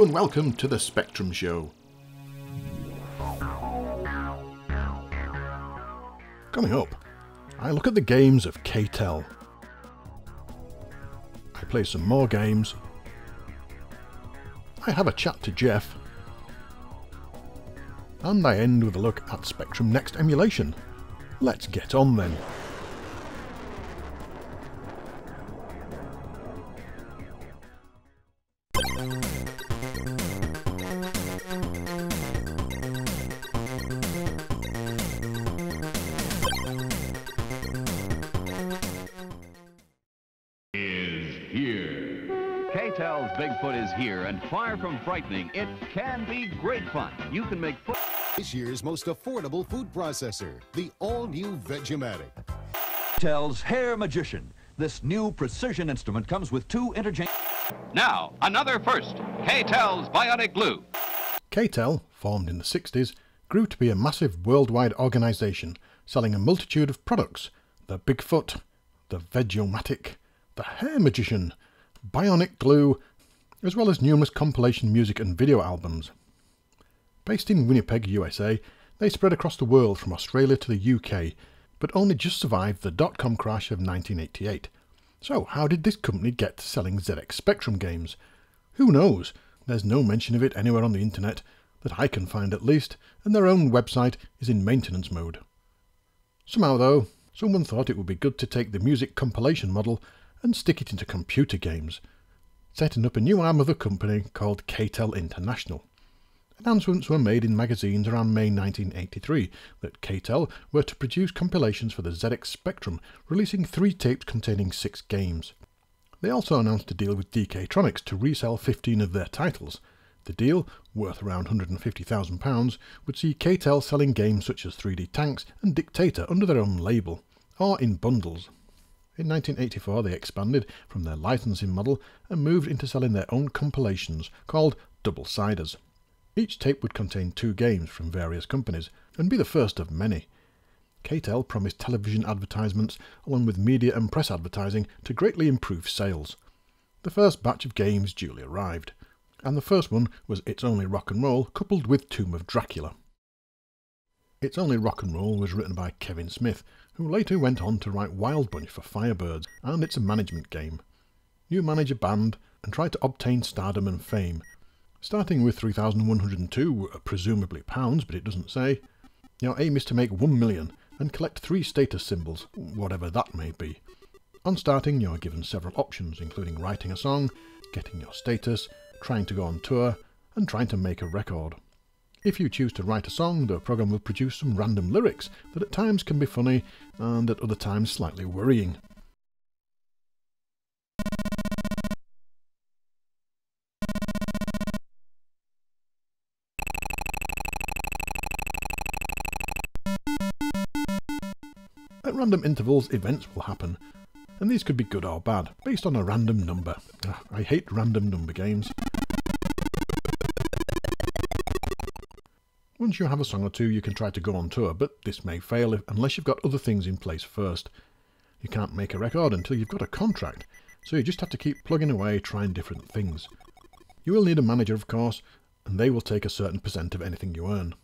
And welcome to the Spectrum Show. Coming up, I look at the games of K-Tel. I play some more games. I have a chat to Geoff. And I end with a look at Spectrum Next emulation. Let's get on then. K-Tel's Bigfoot is here, and far from frightening, it can be great fun. You can make foot. This year's most affordable food processor, the all-new Vegematic. K-Tel's Hair Magician. This new precision instrument comes with two interchange. Now, another first. K-Tel's Bionic Glue. K-Tel, formed in the 60s, grew to be a massive worldwide organisation selling a multitude of products. The Bigfoot, the Veg-O-Matic, the Hair Magician, Bionic Glue, as well as numerous compilation music and video albums. Based in Winnipeg, USA, they spread across the world from Australia to the UK, but only just survived the dot-com crash of 1988. So how did this company get to selling ZX Spectrum games? Who knows? There's no mention of it anywhere on the internet, that I can find at least, and their own website is in maintenance mode. Somehow though, someone thought it would be good to take the music compilation model and stick it into computer games, setting up a new arm of the company called K-Tel International. Announcements were made in magazines around May 1983 that K-Tel were to produce compilations for the ZX Spectrum, releasing three tapes containing six games. They also announced a deal with DK Tronics to resell 15 of their titles. The deal, worth around £150,000, would see K-Tel selling games such as 3D Tanks and Dictator under their own label, or in bundles. In 1984 they expanded from their licensing model and moved into selling their own compilations called Double Siders. Each tape would contain two games from various companies and be the first of many. K-Tel promised television advertisements along with media and press advertising to greatly improve sales. The first batch of games duly arrived, and the first one was It's Only Rock and Roll coupled with Tomb of Dracula. It's Only Rock and Roll was written by Kevin Smith, who later went on to write Wild Bunch for Firebirds, and it's a management game. You manage a band and try to obtain stardom and fame. Starting with 3,102, presumably pounds, but it doesn't say. Your aim is to make 1 million and collect three status symbols, whatever that may be. On starting, you are given several options, including writing a song, getting your status, trying to go on tour, and trying to make a record. If you choose to write a song, the program will produce some random lyrics that at times can be funny and at other times slightly worrying. At random intervals, events will happen, and these could be good or bad, based on a random number. Ah, I hate random number games. Once you have a song or two, you can try to go on tour, but this may fail if, unless you've got other things in place first. You can't make a record until you've got a contract, so you just have to keep plugging away trying different things. You will need a manager, of course, and they will take a certain percent of anything you earn.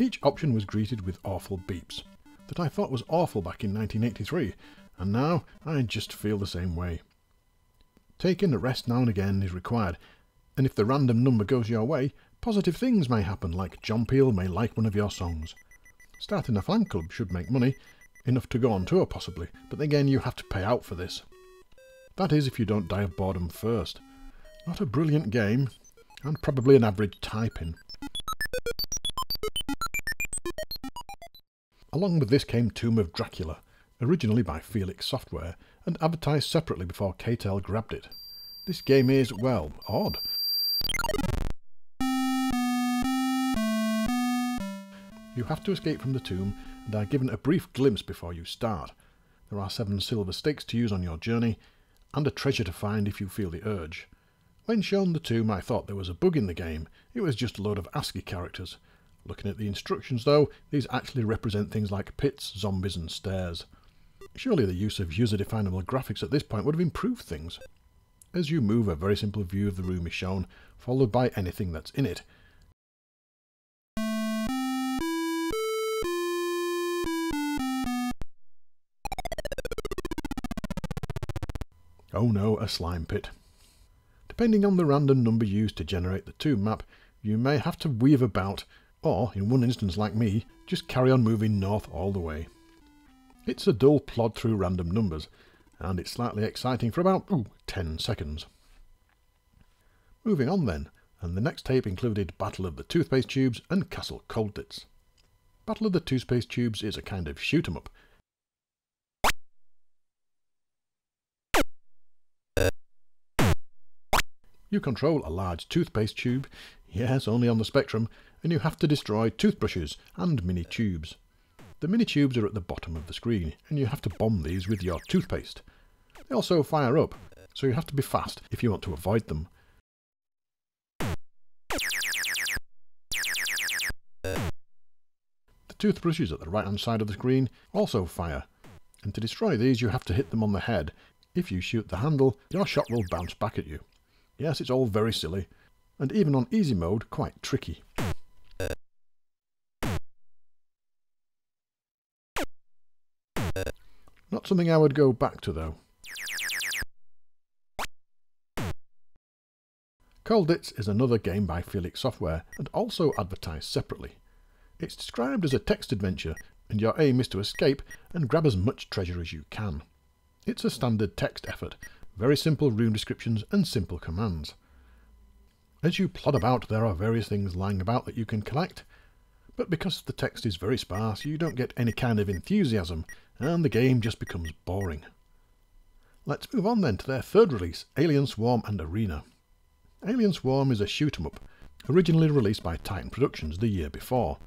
Each option was greeted with awful beeps, that I thought was awful back in 1983, and now I just feel the same way. Taking a rest now and again is required, and if the random number goes your way, positive things may happen like John Peel may like one of your songs. Starting a fan club should make money, enough to go on tour possibly, but again you have to pay out for this. That is if you don't die of boredom first. Not a brilliant game, and probably an average typing. Along with this came Tomb of Dracula, originally by Felix Software, and advertised separately before K-Tel grabbed it. This game is, well, odd. You have to escape from the tomb and are given a brief glimpse before you start. There are seven silver stakes to use on your journey, and a treasure to find if you feel the urge. When shown the tomb I thought there was a bug in the game, it was just a load of ASCII characters. Looking at the instructions though, these actually represent things like pits, zombies and stairs. Surely the use of user-definable graphics at this point would have improved things. As you move, a very simple view of the room is shown, followed by anything that's in it. Oh no, a slime pit. Depending on the random number used to generate the tomb map, you may have to weave about, or, in one instance like me, just carry on moving north all the way. It's a dull plod through random numbers, and it's slightly exciting for about ooh, 10 seconds. Moving on then, and the next tape included Battle of the Toothpaste Tubes and Castle Colditz. Battle of the Toothpaste Tubes is a kind of shoot 'em up. You control a large toothpaste tube, yes, only on the spectrum, and you have to destroy toothbrushes and mini tubes. The mini tubes are at the bottom of the screen, and you have to bomb these with your toothpaste. They also fire up, so you have to be fast if you want to avoid them. The toothbrushes at the right hand side of the screen also fire, and to destroy these you have to hit them on the head. If you shoot the handle, your shot will bounce back at you. Yes, it's all very silly, and even on easy mode, quite tricky. Not something I would go back to though. Colditz is another game by Felix Software and also advertised separately. It's described as a text adventure and your aim is to escape and grab as much treasure as you can. It's a standard text effort, very simple room descriptions and simple commands. As you plod about there are various things lying about that you can collect, but because the text is very sparse you don't get any kind of enthusiasm and the game just becomes boring. Let's move on then to their third release, Alien Swarm and Arena. Alien Swarm is a shoot 'em up, originally released by Titan Productions the year before.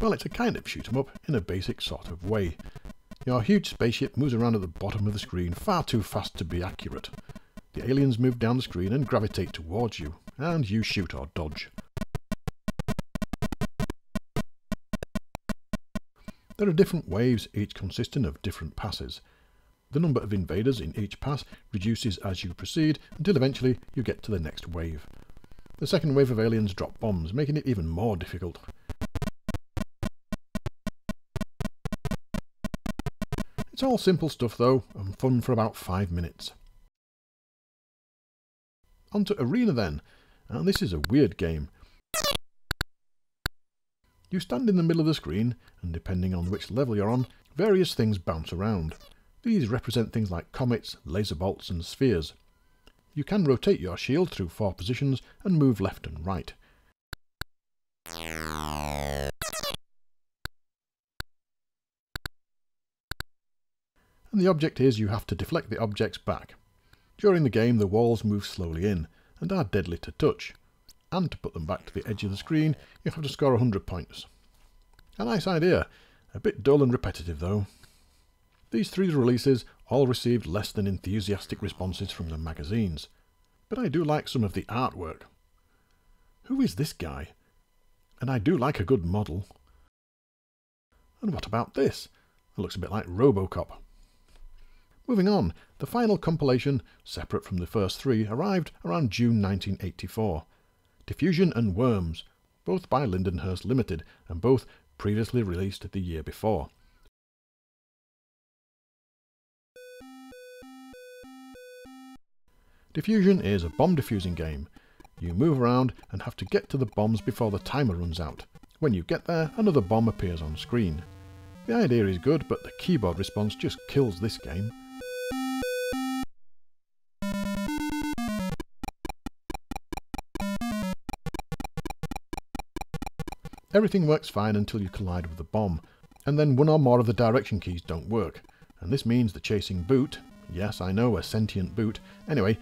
Well, it's a kind of shoot 'em up in a basic sort of way. Your huge spaceship moves around at the bottom of the screen far too fast to be accurate. The aliens move down the screen and gravitate towards you, and you shoot or dodge. There are different waves, each consisting of different passes. The number of invaders in each pass reduces as you proceed until eventually you get to the next wave. The second wave of aliens drop bombs, making it even more difficult. It's all simple stuff though, and fun for about 5 minutes. On to Arena then, and this is a weird game. You stand in the middle of the screen, and depending on which level you're on, various things bounce around. These represent things like comets, laser bolts and spheres. You can rotate your shield through four positions and move left and right. And the object is you have to deflect the objects back. During the game the walls move slowly in, and are deadly to touch. And to put them back to the edge of the screen, you have to score 100 points. A nice idea, a bit dull and repetitive though. These three releases all received less than enthusiastic responses from the magazines, but I do like some of the artwork. Who is this guy? And I do like a good model. And what about this? It looks a bit like Robocop. Moving on, the final compilation, separate from the first three, arrived around June 1984. Diffusion and Worms, both by Lindenhurst Limited, and both previously released the year before. Diffusion is a bomb defusing game. You move around and have to get to the bombs before the timer runs out. When you get there, another bomb appears on screen. The idea is good, but the keyboard response just kills this game. Everything works fine until you collide with the bomb, and then one or more of the direction keys don't work, and this means the chasing boot, yes I know, a sentient boot, anyway,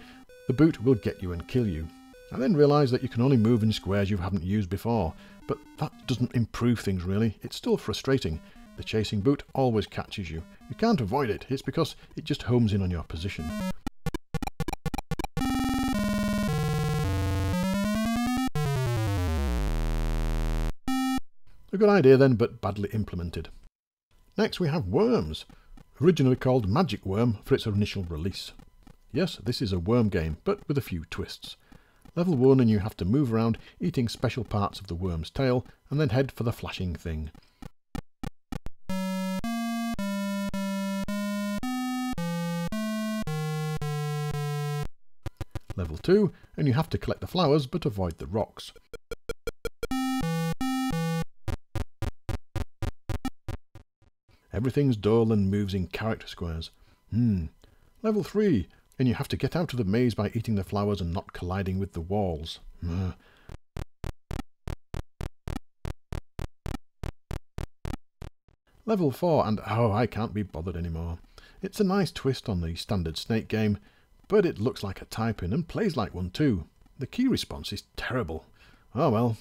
the boot will get you and kill you. I then realise that you can only move in squares you haven't used before, but that doesn't improve things really, it's still frustrating. The chasing boot always catches you. You can't avoid it, it's because it just homes in on your position. A good idea then, but badly implemented. Next we have Worms, originally called Magic Worm for its initial release. Yes, this is a worm game, but with a few twists. Level 1 and you have to move around eating special parts of the worm's tail and then head for the flashing thing. Level 2 and you have to collect the flowers but avoid the rocks. Everything's dull and moves in character squares. Hmm. Level 3 and you have to get out of the maze by eating the flowers and not colliding with the walls. Level 4, and oh, I can't be bothered anymore. It's a nice twist on the standard Snake game, but it looks like a type-in and plays like one too. The key response is terrible. Oh well.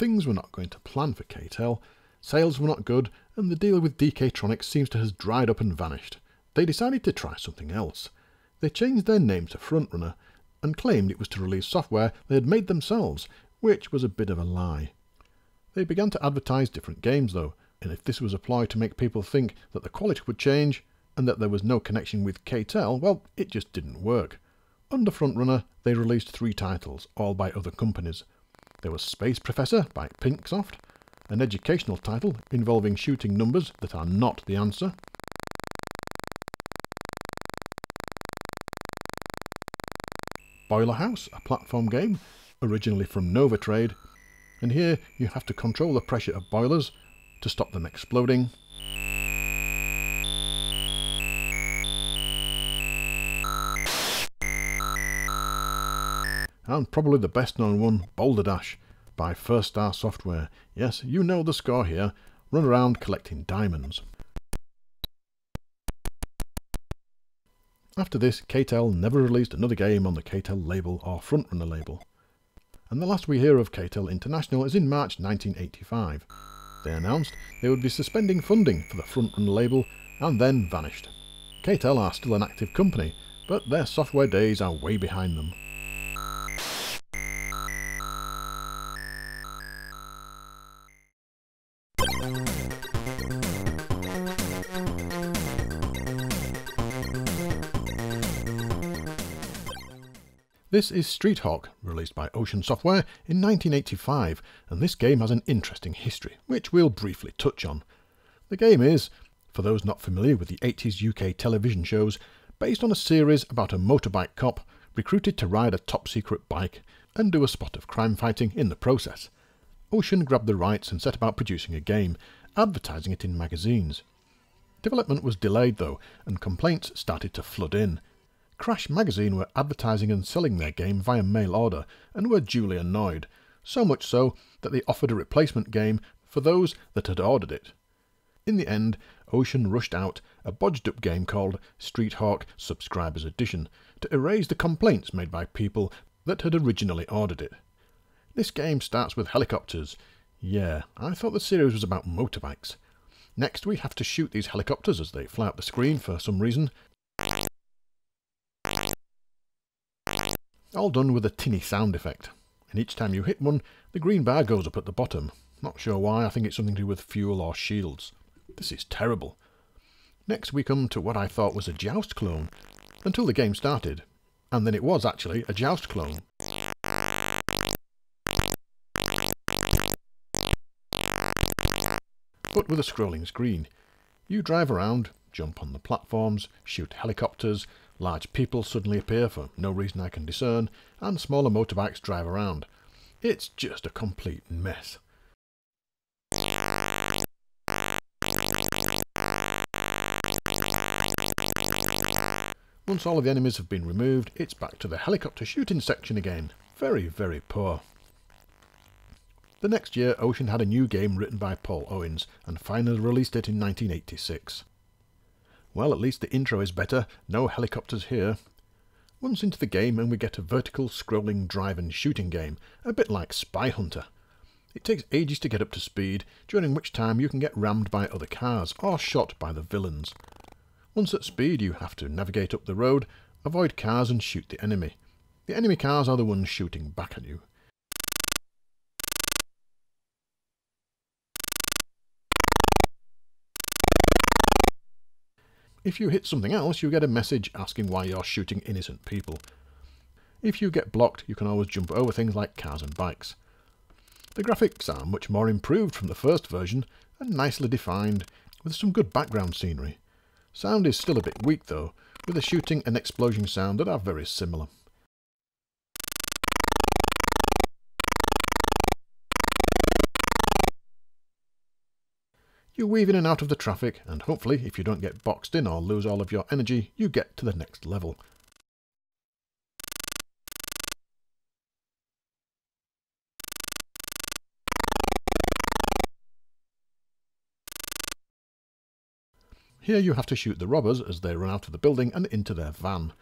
Things were not going to plan for K-Tel, Sales were not good, and the deal with DK Tronics seems to have dried up and vanished. They decided to try something else. They changed their name to Frontrunner and claimed it was to release software they had made themselves, which was a bit of a lie. They began to advertise different games though, and if this was a ploy to make people think that the quality would change and that there was no connection with K-Tel, well, it just didn't work. Under Frontrunner, they released three titles, all by other companies. There was Space Professor by Pinksoft, an educational title involving shooting numbers that are not the answer. Boiler House, a platform game, originally from Nova Trade, and here you have to control the pressure of boilers to stop them exploding. And probably the best known one, Boulder Dash, by First Star Software. Yes, you know the score here. Run around collecting diamonds. After this, K-Tel never released another game on the K-Tel label or Frontrunner label. And the last we hear of K-Tel International is in March 1985. They announced they would be suspending funding for the Frontrunner label and then vanished. K-Tel are still an active company, but their software days are way behind them. This is Street Hawk, released by Ocean Software in 1985, and this game has an interesting history, which we'll briefly touch on. The game is, for those not familiar with the 80s UK television shows, based on a series about a motorbike cop recruited to ride a top secret bike and do a spot of crime fighting in the process. Ocean grabbed the rights and set about producing a game, advertising it in magazines. Development was delayed though, and complaints started to flood in. Crash Magazine were advertising and selling their game via mail order and were duly annoyed, so much so that they offered a replacement game for those that had ordered it. In the end, Ocean rushed out a bodged up game called Street Hawk Subscribers Edition to erase the complaints made by people that had originally ordered it. This game starts with helicopters. Yeah, I thought the series was about motorbikes. Next, we have to shoot these helicopters as they fly up the screen for some reason, All done with a tinny sound effect. And each time you hit one, the green bar goes up at the bottom. Not sure why, I think it's something to do with fuel or shields. This is terrible. Next we come to what I thought was a Joust clone, until the game started. And then it was actually a Joust clone. But with a scrolling screen. You drive around, jump on the platforms, shoot helicopters, Large people suddenly appear for no reason I can discern, and smaller motorbikes drive around. It's just a complete mess. Once all of the enemies have been removed, it's back to the helicopter shooting section again. Very, very poor. The next year, Ocean had a new game written by Paul Owens, and finally released it in 1986. Well, at least the intro is better. No helicopters here. Once into the game and we get a vertical scrolling drive and shooting game, a bit like Spy Hunter. It takes ages to get up to speed, during which time you can get rammed by other cars or shot by the villains. Once at speed you have to navigate up the road, avoid cars and shoot the enemy. The enemy cars are the ones shooting back at you. If you hit something else, you get a message asking why you're shooting innocent people. If you get blocked, you can always jump over things like cars and bikes. The graphics are much more improved from the first version and nicely defined, with some good background scenery. Sound is still a bit weak though, with the shooting and explosion sound that are very similar. You weave in and out of the traffic, and hopefully, if you don't get boxed in or lose all of your energy, you get to the next level. Here you have to shoot the robbers as they run out of the building and into their van.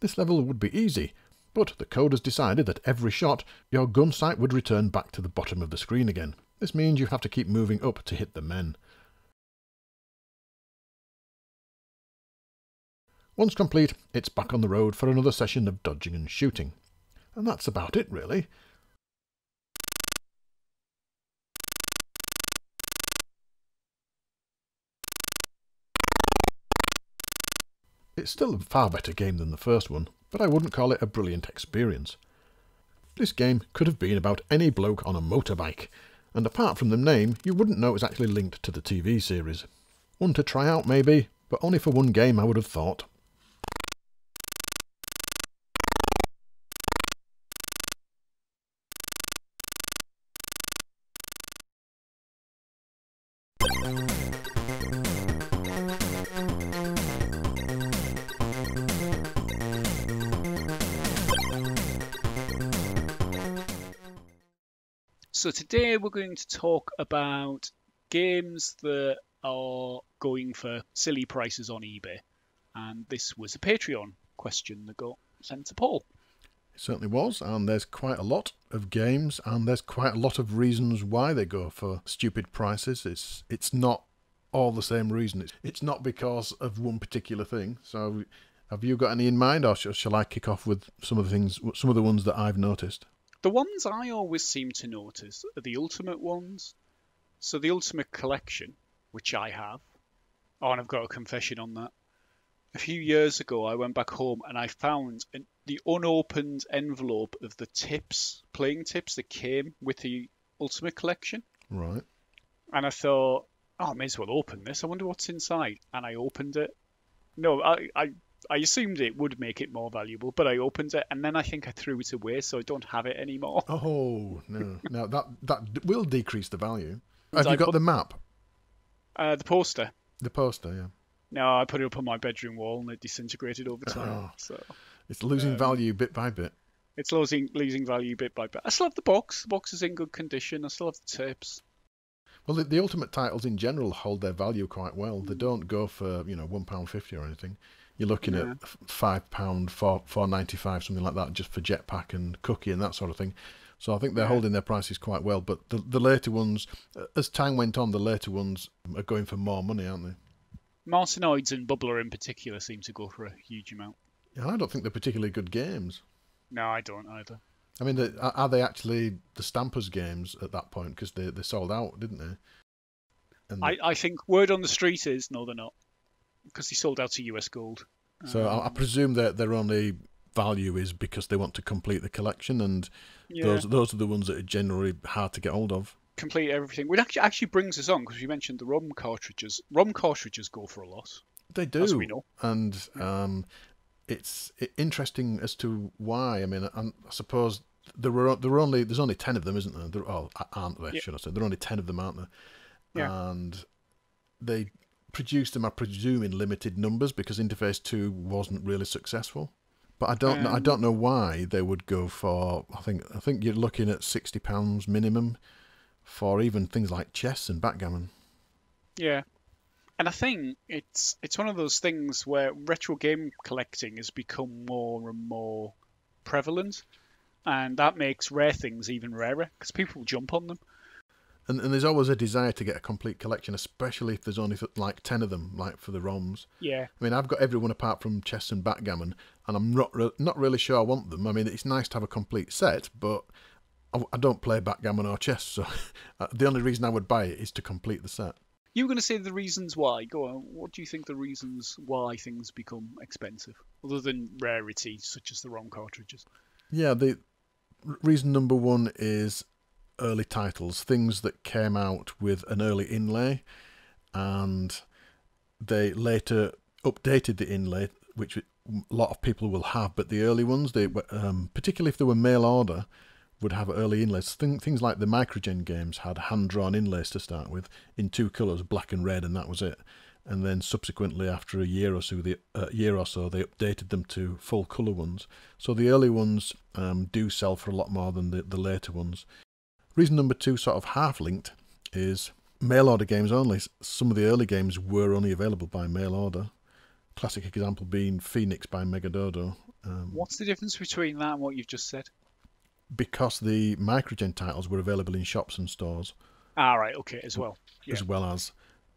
This level would be easy, but the coders decided that every shot, your gun sight would return back to the bottom of the screen again. This means you have to keep moving up to hit the men. Once complete, it's back on the road for another session of dodging and shooting. And that's about it, really. It's still a far better game than the first one, but I wouldn't call it a brilliant experience. This game could have been about any bloke on a motorbike, and apart from the name, you wouldn't know it was actually linked to the TV series. One to try out maybe, but only for one game I would have thought. So today we're going to talk about games that are going for silly prices on eBay. And this was a Patreon question that got sent to Paul. It certainly was, and there's quite a lot of games, and there's quite a lot of reasons why they go for stupid prices. It's it's not all the same reason. It's it's not because of one particular thing. So, have you got any in mind, or sh- shall I kick off with some of the things, some of the ones that I've noticed? The ones I always seem to notice are the Ultimate ones. So the Ultimate Collection, which I have. Oh, and I've got a confession on that. A few years ago, I went back home and I found an, the unopened envelope of the tips, playing tips that came with the Ultimate Collection. Right. And I thought, oh, I may as well open this. I wonder what's inside. And I opened it. No, I, I I assumed it would make it more valuable, but I opened it and then I think I threw it away, so I don't have it anymore. Oh no! now that that will decrease the value. Have I you got put- the map, Uh, the poster. the poster? Yeah, No, I put it up on my bedroom wall and it disintegrated over time. Oh. So it's losing Um, value bit by bit. it's losing losing value bit by bit. I still have the box. The box is in good condition. I still have the tips. Well, the, the ultimate titles in general hold their value quite well. They don't go for you know one pound fifty or anything. You're looking Yeah. at five pound, four four ninety five, something like that, just for Jetpac and cookie and that sort of thing. So I think they're Yeah. holding their prices quite well. But the the later ones, as time went on, the later ones are going for more money, aren't they? Martianoids and Bubbler in particular seem to go for a huge amount. Yeah, I don't think they're particularly good games. No, I don't either. I mean, are are they actually the Stampers games at that point? Because they, they sold out, didn't they? And I, I think word on the street is no, they're not, because they sold out to US Gold. so I, I Um, presume that their only value is because they want to complete the collection, and yeah. those those are the ones that are generally hard to get hold of. complete everything. Which actually actually brings us on because you mentioned the ROM cartridges. ROM cartridges go for a lot, They do, as we know. and um, it's interesting as to why. I mean, I, I suppose there were there were only there's only ten of them, isn't there? there oh, aren't there? Yeah. Should I say? There are only ten of them, aren't there? Yeah. And they produced them, I presume, in limited numbers because Interface Two wasn't really successful. But I don't know. I Um, don't know why they would go for. I think I think you're looking at sixty pounds minimum for even things like chess and backgammon. Yeah, and I think it's it's one of those things where retro game collecting has become more and more prevalent, and that makes rare things even rarer because people jump on them. And, and there's always a desire to get a complete collection, especially if there's only like ten of them, like for the ROMs. Yeah, I mean, I've got everyone apart from chess and backgammon, and I'm not re- not really sure I want them. I mean, it's nice to have a complete set, but I, I don't play backgammon or chess, so uh, the only reason I would buy it is to complete the set. You were going to say the reasons why. Go on. What do you think the reasons why things become expensive, other than rarity, such as the ROM cartridges? Yeah, the reason number one is early titles, things that came out with an early inlay, and they later updated the inlay, which a lot of people will have. But the early ones, they um, particularly if they were mail order, would have early inlays. things like the Microgen games had hand-drawn inlays to start with in two colours, black and red, and that was it. And then subsequently, after a year or so, the uh, year or so, they updated them to full colour ones. So the early ones um, do sell for a lot more than the, the later ones. Reason number two, sort of half linked, is mail order games only. Some of the early games were only available by mail order. Classic example being Phoenix by Megadodo. Um, What's the difference between that and what you've just said? because the Microgen titles were available in shops and stores. Ah, right, okay, as well. Yeah. As well as.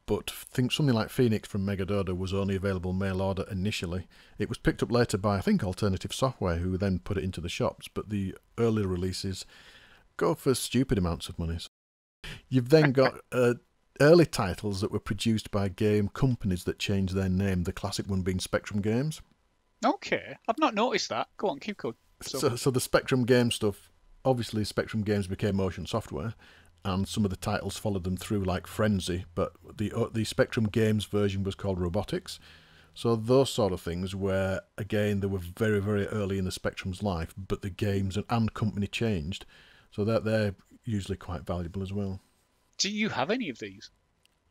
But think something like Phoenix from Megadodo was only available mail order initially. It was picked up later by, I think, Alternative Software, who then put it into the shops. But the earlier releases go for stupid amounts of money. You've then got uh, early titles that were produced by game companies that changed their name, the classic one being Spectrum Games. Okay, I've not noticed that. Go on, keep going. So, so, so the Spectrum game stuff, obviously Spectrum Games became Motion Software, and some of the titles followed them through, like Frenzy. But the uh, the Spectrum Games version was called Robotics. So those sort of things, where again they were very very early in the Spectrum's life, but the games and, and company changed, so that they're usually quite valuable as well. Do you have any of these?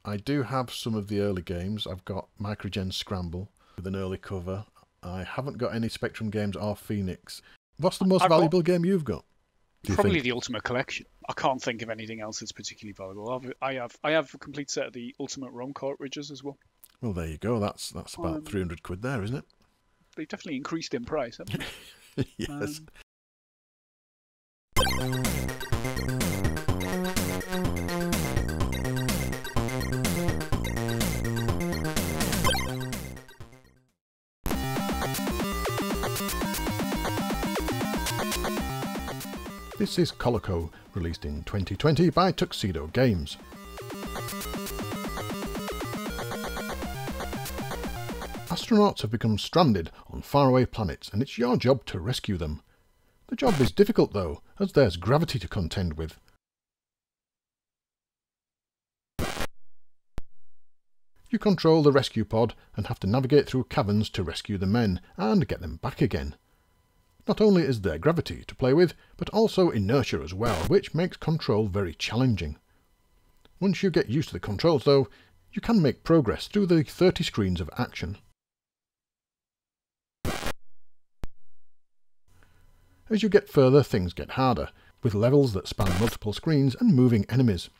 I do have some of the early games. I've got Microgen Scramble with an early cover. I haven't got any Spectrum games or Phoenix. What's the most I've valuable got, game you've got? Probably think? the Ultimate Collection. I can't think of anything else that's particularly valuable. I've, I have I have a complete set of the Ultimate ROM cartridges as well. Well, there you go. That's that's about um, three hundred quid there, isn't it? They've definitely increased in price, haven't they? yes. Um, This is Coloco, released in 2020 by Tuxedo Games. Astronauts have become stranded on faraway planets and it's your job to rescue them. The job is difficult though, as there's gravity to contend with. You control the rescue pod and have to navigate through caverns to rescue the men and get them back again. Not only is there gravity to play with, but also inertia as well, which makes control very challenging. Once you get used to the controls though, you can make progress through the 30 screens of action. As you get further, things get harder, with levels that span multiple screens and moving enemies.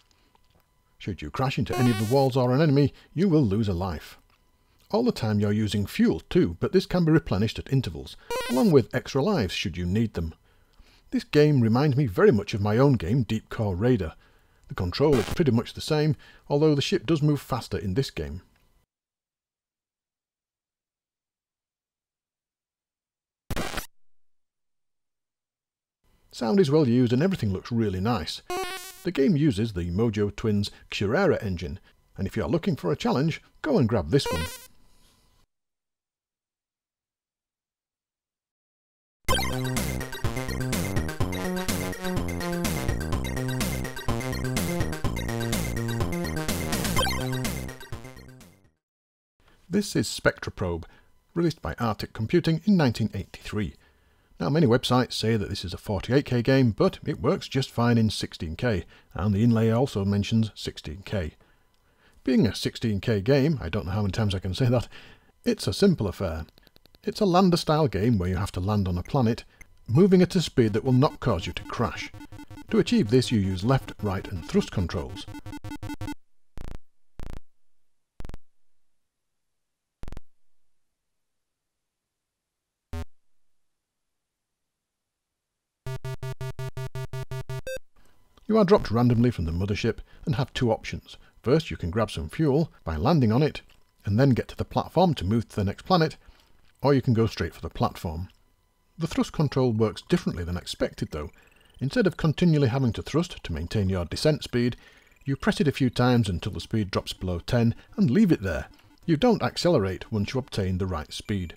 Should you crash into any of the walls or an enemy, you will lose a life. All the time you're using fuel too, but this can be replenished at intervals, along with extra lives should you need them. This game reminds me very much of my own game Deep Core Raider. The control is pretty much the same, although the ship does move faster in this game. Sound is well used and everything looks really nice. The game uses the Mojon Twins Churrera engine, and if you are looking for a challenge, go and grab this one. This is SpectraProbe, released by Artic Computing in 1983. Now many websites say that this is a 48k game, but it works just fine in 16k, and the inlay also mentions 16k. Being a 16k game, I don't know how many times I can say that, it's a simple affair. It's a lander style game where you have to land on a planet, moving at a speed that will not cause you to crash. To achieve this you use left, right and thrust controls. You are dropped randomly from the mothership and have two options. First, you can grab some fuel by landing on it and then get to the platform to move to the next planet, or you can go straight for the platform. The thrust control works differently than expected though. Instead of continually having to thrust to maintain your descent speed, You press it a few times until the speed drops below 10 and leave it there. You don't accelerate once you obtain the right speed.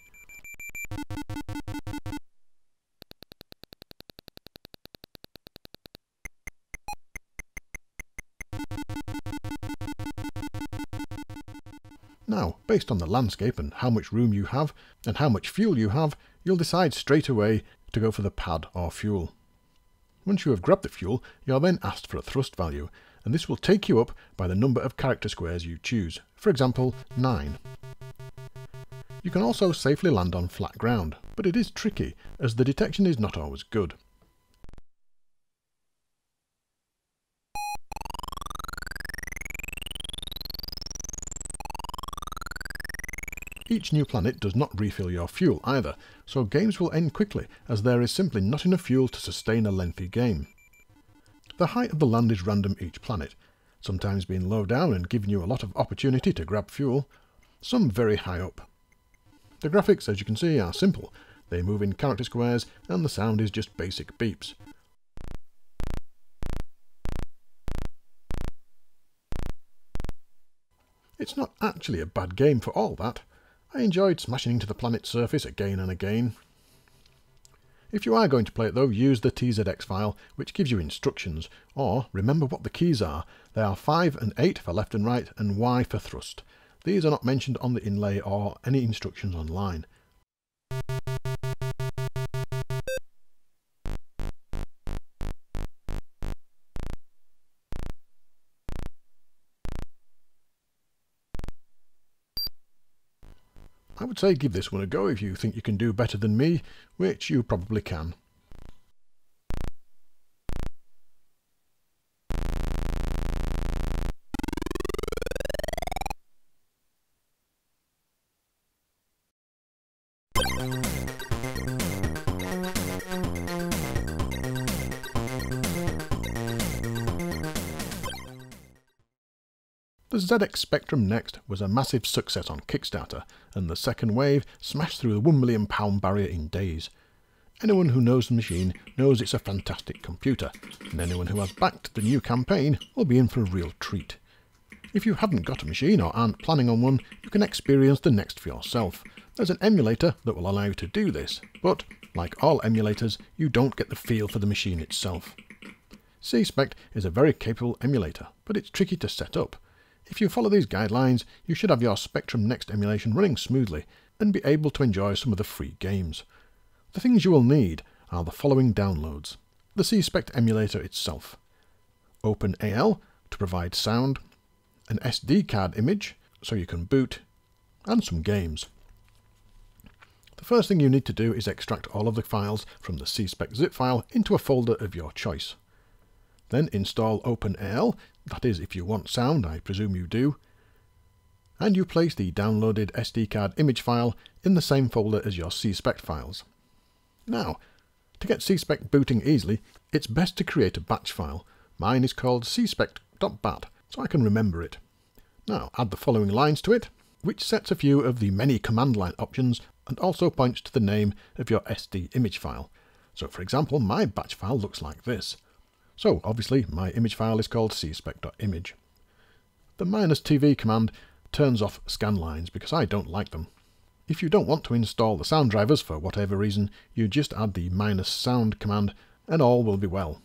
Based on the landscape and how much room you have, and how much fuel you have, you'll decide straight away to go for the pad or fuel. Once you have grabbed the fuel, you are then asked for a thrust value, and this will take you up by the number of character squares you choose, for example 9. You can also safely land on flat ground, but it is tricky, as the detection is not always good. Each new planet does not refill your fuel either, so games will end quickly as there is simply not enough fuel to sustain a lengthy game. The height of the land is random each planet, sometimes being low down and giving you a lot of opportunity to grab fuel, some very high up. The graphics, as you can see, are simple. They move in character squares and the sound is just basic beeps. It's not actually a bad game for all that. I enjoyed smashing into the planet's surface again and again. If you are going to play it though, use the TZX file, which gives you instructions, or remember what the keys are. They are 5 and 8 for left and right, and Y for thrust. These are not mentioned on the inlay or any instructions online. Say give this one a go if you think you can do better than me, which you probably can. The ZX Spectrum Next was a massive success on Kickstarter, and the second wave smashed through the £1 million barrier in days. Anyone who knows the machine knows it's a fantastic computer, and anyone who has backed the new campaign will be in for a real treat. If you haven't got a machine or aren't planning on one, you can experience the Next for yourself. There's an emulator that will allow you to do this, but, like all emulators, you don't get the feel for the machine itself. C-Spect is a very capable emulator, but it's tricky to set up, if you follow these guidelines, you should have your Spectrum Next emulation running smoothly and be able to enjoy some of the free games. The things you will need are the following downloads. The C-Spect emulator itself, OpenAL to provide sound, an SD card image so you can boot, and some games. The first thing you need to do is extract all of the files from the C-Spect zip file into a folder of your choice. Then install OpenAL that is, if you want sound, I presume you do. And you place the downloaded SD card image file in the same folder as your C-Spect files. Now, to get C-Spect booting easily, it's best to create a batch file. Mine is called cspect.bat, so I can remember it. Now, add the following lines to it, which sets a few of the many command line options and also points to the name of your SD image file. So for example, my batch file looks like this. So obviously my image file is called cspect.image. The minus TV command turns off scan lines because I don't like them. If you don't want to install the sound drivers for whatever reason, you just add the minus sound command and all will be well.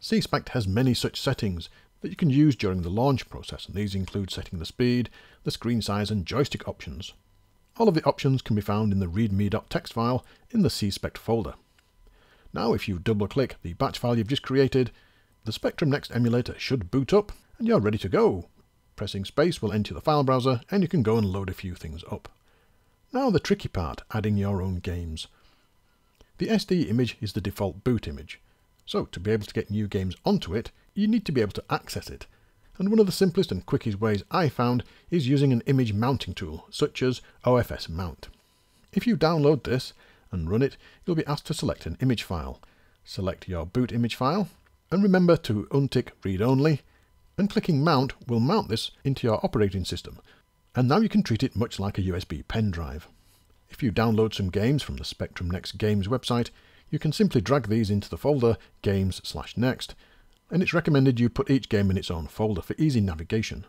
CSpect has many such settings that you can use during the launch process and these include setting the speed, the screen size and joystick options. All of the options can be found in the readme.txt file in the CSpect folder. Now if you double click the batch file you've just created, the Spectrum Next emulator should boot up and you're ready to go. Pressing space will enter the file browser and you can go and load a few things up. Now the tricky part, adding your own games. The SD image is the default boot image, so to be able to get new games onto it, you need to be able to access it. And one of the simplest and quickest ways I found is using an image mounting tool, such as OFS Mount. If you download this, and run it, you'll be asked to select an image file. Select your boot image file, and remember to untick Read Only, and clicking Mount will mount this into your operating system. And now you can treat it much like a USB pen drive. If you download some games from the Spectrum Next Games website, you can simply drag these into the folder Games slash Next, and it's recommended you put each game in its own folder for easy navigation.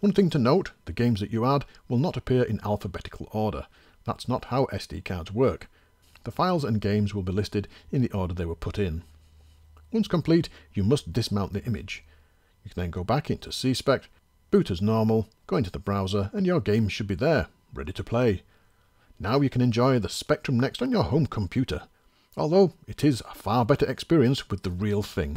One thing to note, the games that you add will not appear in alphabetical order. That's not how SD cards work. The files and games will be listed in the order they were put in. Once complete, you must dismount the image. You can then go back into CSpect, boot as normal, go into the browser, and your game should be there, ready to play. Now you can enjoy the Spectrum Next on your home computer, although it is a far better experience with the real thing.